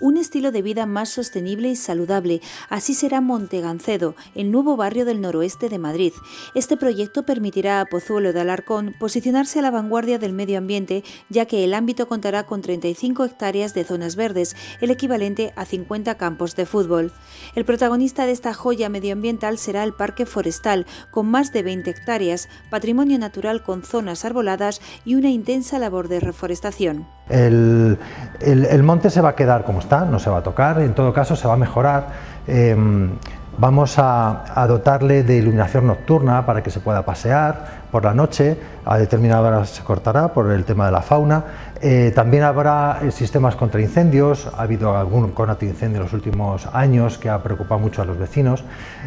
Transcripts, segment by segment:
Un estilo de vida más sostenible y saludable. Así será Montegancedo, el nuevo barrio del noroeste de Madrid. Este proyecto permitirá a Pozuelo de Alarcón posicionarse a la vanguardia del medio ambiente, ya que el ámbito contará con 35 hectáreas de zonas verdes, el equivalente a 50 campos de fútbol. El protagonista de esta joya medioambiental será el Parque Forestal, con más de 20 hectáreas, patrimonio natural con zonas arboladas y una intensa labor de reforestación. El, el monte se va a quedar como no se va a tocar, en todo caso se va a mejorar. Em, vamos a, dotarle de iluminación nocturna para que se pueda pasear por la noche, a determinada hora se cortará por el tema de la fauna. Eh, también habrá eh, sistemas contra incendios, ha habido algún conato incendio en los últimos años que ha preocupado mucho a los vecinos.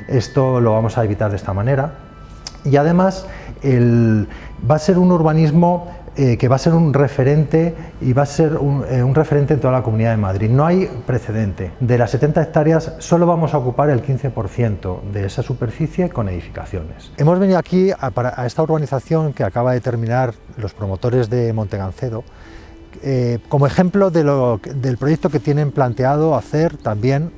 Esto lo vamos a evitar de esta manera. Y además va a ser un urbanismo eh, que va a ser un referente y va a ser eh, un, referente en toda la Comunidad de Madrid. No hay precedente. De las 70 hectáreas solo vamos a ocupar el 15% de esa superficie con edificaciones. Hemos venido aquí a, esta urbanización que acaba de terminar los promotores de Montegancedo eh, como ejemplo del proyecto que tienen planteado hacer también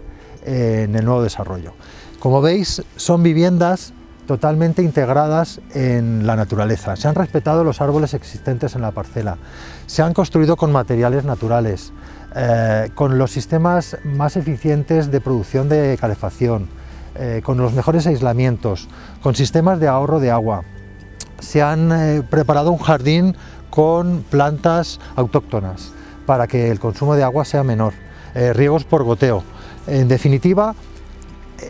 en el nuevo desarrollo. Como veis, son viviendas totalmente integradas en la naturaleza. Se han respetado los árboles existentes en la parcela, se han construido con materiales naturales, eh, con los sistemas más eficientes de producción de calefacción, eh, con los mejores aislamientos, con sistemas de ahorro de agua. Se han eh, preparado un jardín con plantas autóctonas para que el consumo de agua sea menor, riegos por goteo. En definitiva,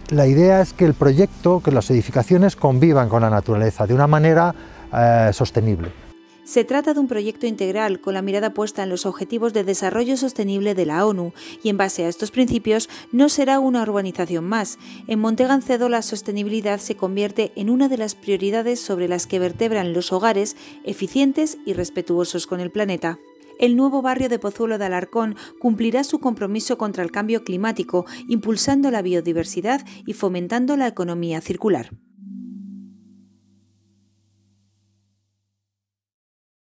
la idea es que el proyecto, que las edificaciones convivan con la naturaleza de una manera eh, sostenible. Se trata de un proyecto integral con la mirada puesta en los Objetivos de Desarrollo Sostenible de la ONU y en base a estos principios no será una urbanización más. En Montegancedo la sostenibilidad se convierte en una de las prioridades sobre las que vertebran los hogares eficientes y respetuosos con el planeta el nuevo barrio de Pozuelo de Alarcón cumplirá su compromiso contra el cambio climático, impulsando la biodiversidad y fomentando la economía circular.